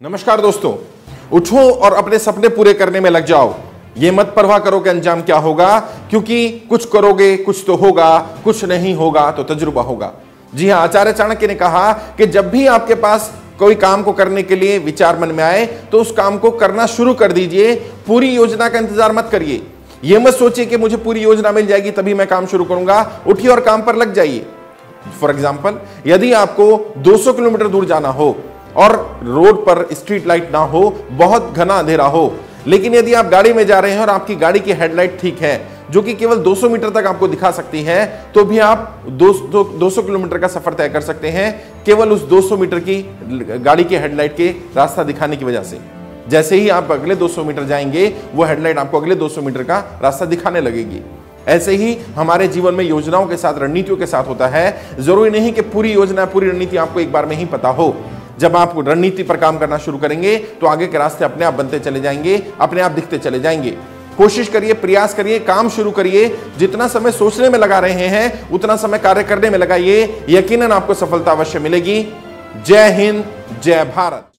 नमस्कार दोस्तों, उठो और अपने सपने पूरे करने में लग जाओ। ये मत परवाह करो कि अंजाम क्या होगा, क्योंकि कुछ करोगे, कुछ तो होगा, कुछ नहीं होगा तो तजुर्बा होगा। जी हाँ आचार्य चाणक्य ने कहा कि जब भी आपके पास कोई काम को करने के लिए विचार मन में आए तो उस काम को करना शुरू कर दीजिए। पूरी योजना का इंतज़ार मत करिए। यह मत सोचिए कि मुझे पूरी योजना मिल जाएगी, तभी मैं काम शुरू करूँगा। उठिए और काम पर लग जाइए। फॉर एग्ज़ाम्पल यदि आपको 200 किलोमीटर दूर जाना हो और रोड पर स्ट्रीट लाइट ना हो, बहुत घना अंधेरा हो। लेकिन यदि आप गाड़ी में जा रहे हैं और आपकी गाड़ी की हेडलाइट ठीक है, जो कि केवल 200 मीटर तक आपको दिखा सकती है तो भी आप 200 200 किलोमीटर का सफ़र तय कर सकते हैं, केवल उस 200 मीटर की गाड़ी की हेडलाइट के रास्ता दिखाने की वजह से। जैसे ही आप अगले 200 मीटर जाएँगे, वो हेडलाइट आपको अगले 200 मीटर का रास्ता दिखाने लगेगी। ऐसे ही हमारे जीवन में योजनाओं के साथ, रणनीतियों के साथ होता है। ज़रूरी नहीं कि पूरी योजना, पूरी रणनीति आपको एक बार में ही पता हो। जब आप रणनीति पर काम करना शुरू करेंगे तो आगे के रास्ते अपने आप बनते चले जाएँगे, अपने आप दिखते चले जाएँगे। कोशिश करिए, प्रयास करिए, काम शुरू करिए। जितना समय सोचने में लगा रहे हैं, उतना समय कार्य करने में लगाइए। यकीनन आपको सफलता अवश्य मिलेगी। जय हिंद, जय भारत।